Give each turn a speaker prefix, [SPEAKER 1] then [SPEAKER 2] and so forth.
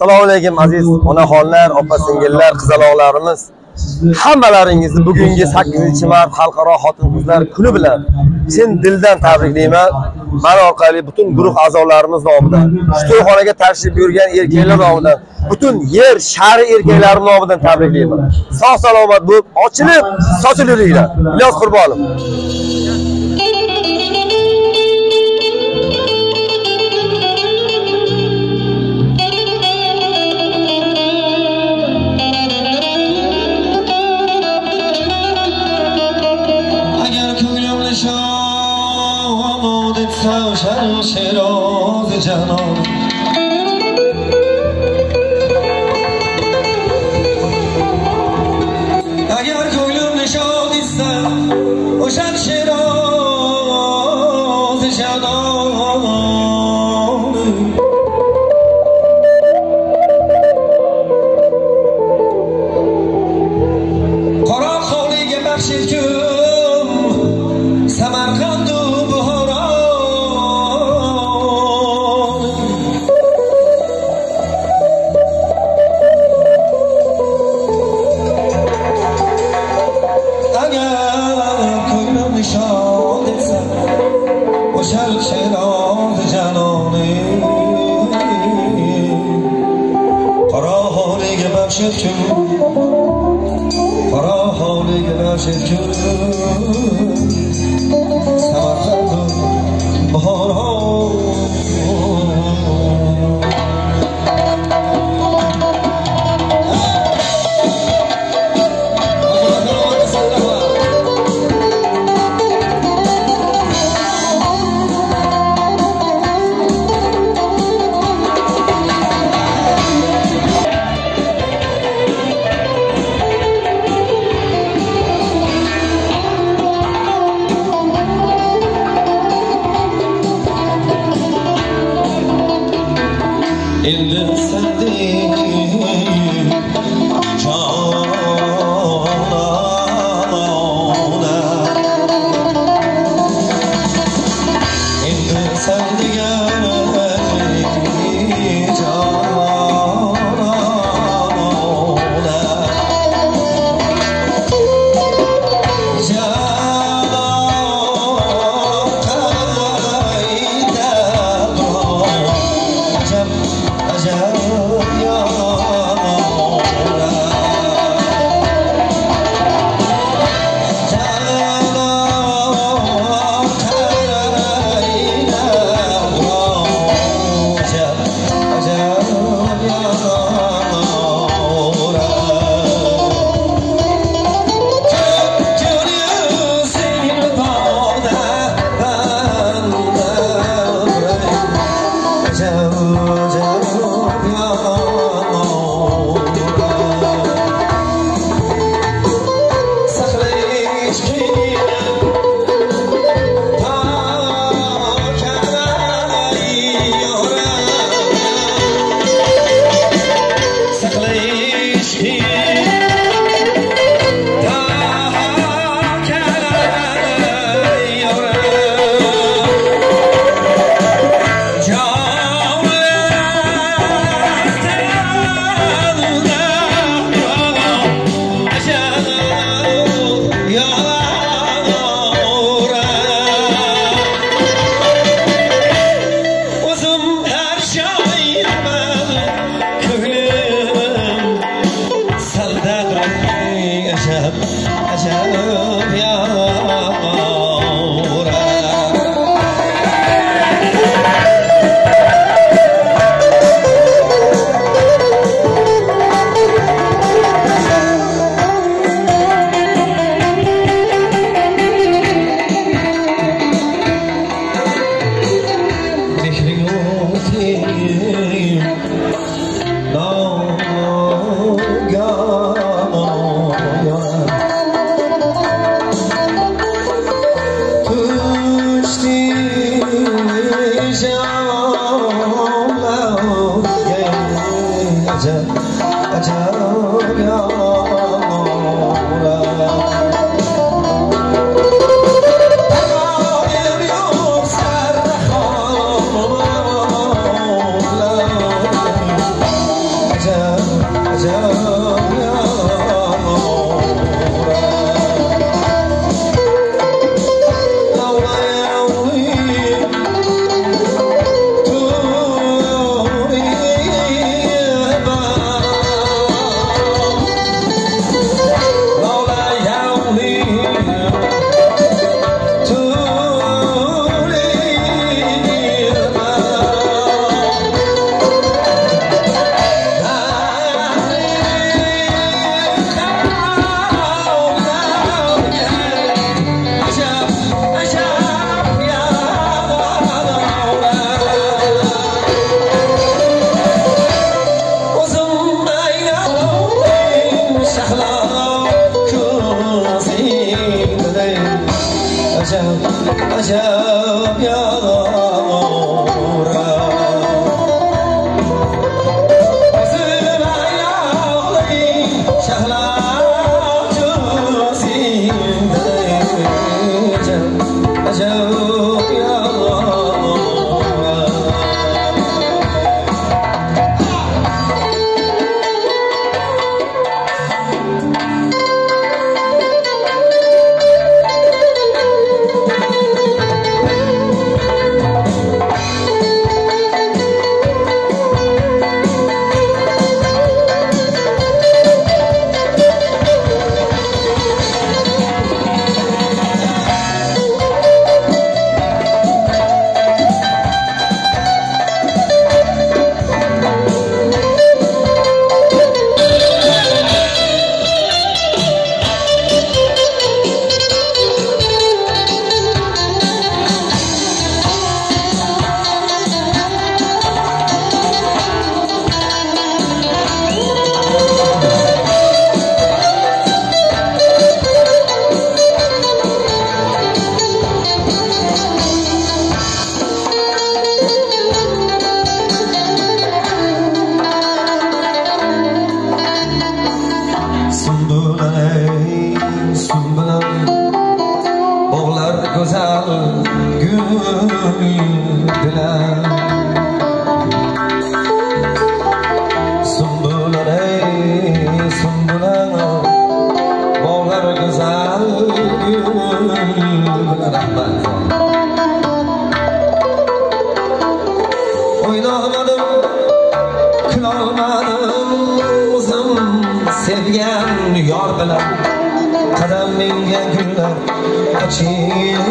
[SPEAKER 1] assalomu alaykum aziz onaxonlar opa singillar qizaloqlarimiz. Hammalaringizni bugungi 8 mart xalqaro xotin qizlar kuni bilan chin dildan tabriklayman. Man orqali butun guruh a'zolarimiz nomidan shu to'yxonaga tashrif buyurgan erkaklar nomidan butun yer shari erkaklari nomidan tabriklayman. Sog' salomat bo'lib ochilib sochilib yuringlar ilyos qurbonov. تشم شمش راز جنان understanding that 저, 저 병원으로 qilolmadim kulolmadim o'zim sevgan yor bilan. Qadamingga gullar ochilsin